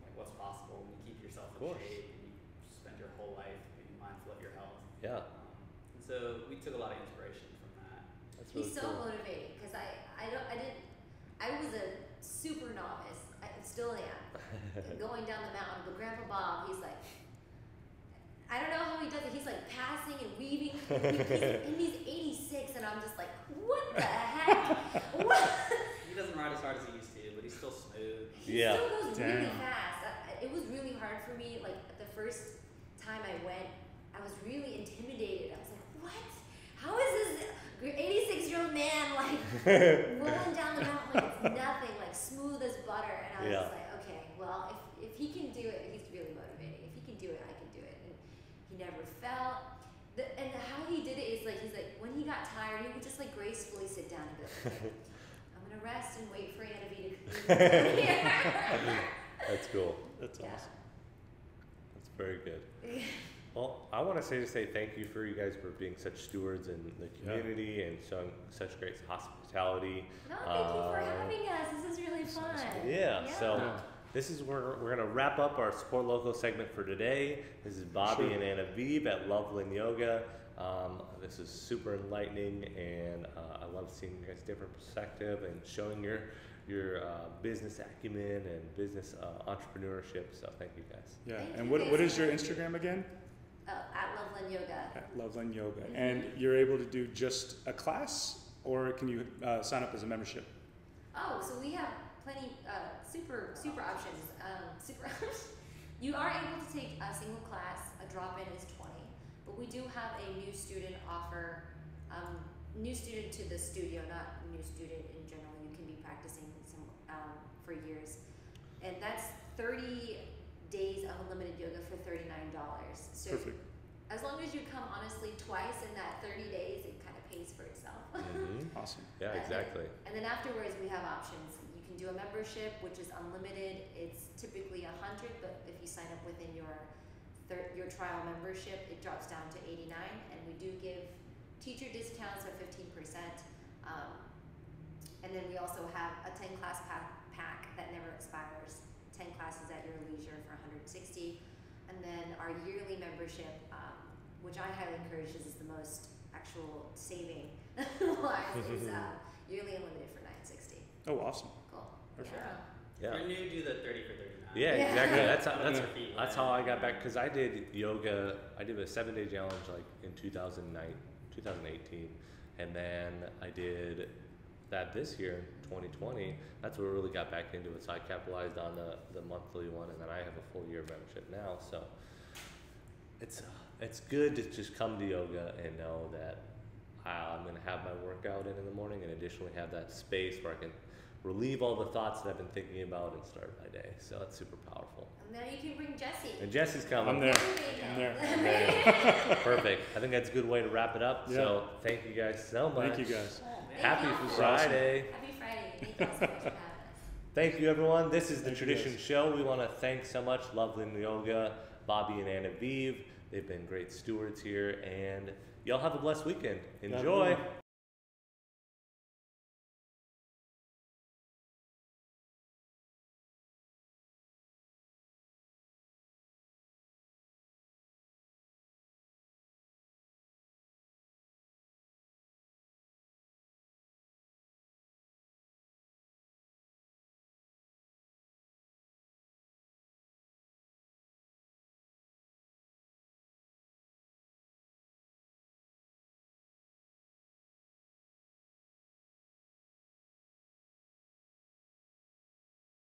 S3: like what's possible when you keep yourself in shape and you spend your whole life being mindful of your health.
S1: yeah.
S3: Um, and so we took a lot of inspiration from that.
S1: That's really
S4: He's so
S1: cool.
S4: motivating because I, I don't, I didn't, I was a super novice. I still am. going down the mountain, but Grandpa Bob, he's like, I don't know how he does it. He's like passing and weaving, he's, and he's 86, and I'm just like, what the heck? What?
S3: He doesn't ride as hard as he used to, but he's still smooth.
S4: He
S1: Yeah.
S4: still goes really fast. I, I- it was really hard for me. Like the first time I went, I was really intimidated. I was like, "What? How is this 86 year old man like rolling down the mountain like it's nothing, like smooth as butter?" And I was
S1: Yeah.
S4: just like, "Okay, well, if if he can do it, he's really motivating. If he can do it, I can do it." And he never fell. The, and how he did it is like he's like when he got tired, he would just like gracefully sit down and be like, okay, "I'm gonna rest and wait for Annavy to."
S1: That's cool.
S5: That's
S4: Yeah.
S5: awesome.
S1: That's very good. Well, I want to say to say thank you for you guys for being such stewards in the
S5: Yeah.
S1: community and showing such great hospitality.
S4: No, thank you for
S1: Uh,
S4: having us. This is really fun.
S1: Yeah, so
S5: Yeah.
S1: this is where we're going to wrap up our support local segment for today. This is Bobby
S5: Sure.
S1: and Anna Veeb at Loveland Yoga. Um, this is super enlightening, and uh, I love seeing you guys' different perspective and showing your your uh, business acumen and business uh, entrepreneurship. So thank you guys.
S5: Yeah.
S4: Thank
S5: And
S4: you
S5: what,
S4: guys
S5: what your. Instagram again?
S4: Uh, at Loveland Yoga.
S5: At Loveland Yoga.
S4: Mhm.
S5: And you're able to do just a class, or can you uh, sign up as a membership?
S4: Oh, so we have plenty uh, super super options. Um, super. you are able to take a single class. A drop in is twenty, but we do have a new student offer um, new student to the studio, not new student in general. You can be practicing some um, for years, and that's thirty days of unlimited yoga for thirty nine dollars. So
S5: Perfect.
S4: as long as you come honestly twice in that thirty days, it kind of pays for itself.
S1: hmm
S5: Awesome.
S1: Yeah,
S4: And then-
S1: exactly.
S4: And then afterwards, we have options. You can do a membership, which is unlimited. It's typically a hundred, but if you sign up within your thir- your trial membership, it drops down to eighty nine. And we do give teacher discounts of fifteen percent. Um, and then we also have a ten class pack, pack that never expires. Ten classes at your leisure for one hundred sixty. And then our yearly membership, um, which I highly encourage, is the most actual saving wise, is uh, yearly unlimited for nine sixty.
S5: Oh, awesome.
S4: Cool.
S5: Perfect.
S1: Yeah.
S3: If you're new, do the 30 for 39.
S1: Yeah,
S4: Yeah.
S1: exactly. That's how, that's
S3: Yeah.
S1: that's how I got back because I did yoga. I did a seven day challenge like in 2009, 2018, and then I did that this year, 2020. That's what really got back into it. So I capitalized on the the monthly one, and then I have a full year membership now. So it's it's good to just come to yoga and know that uh, I'm gonna have my workout in in the morning, and additionally have that space where I can relieve all the thoughts that I've been thinking about and start my day. So that's super powerful.
S4: And now you can bring Jesse.
S1: And Jesse's coming.
S5: I'm there.
S4: Every
S5: I'm there.
S1: Perfect. I think that's a good way to wrap it up. So thank you guys so much.
S5: Oh, thank you guys.
S4: Thank
S1: Happy
S4: you.
S5: awesome.
S1: Friday.
S4: Happy Friday. Thank you so much for having.
S1: Thank you, everyone. This is the
S5: Thank you,
S1: Tradition. Show. We want to thank so much Loveland Yoga, Bobby and Anna Vive. They've been great stewards here, and y'all have a blessed weekend.
S5: Have a good
S1: Enjoy.
S5: one.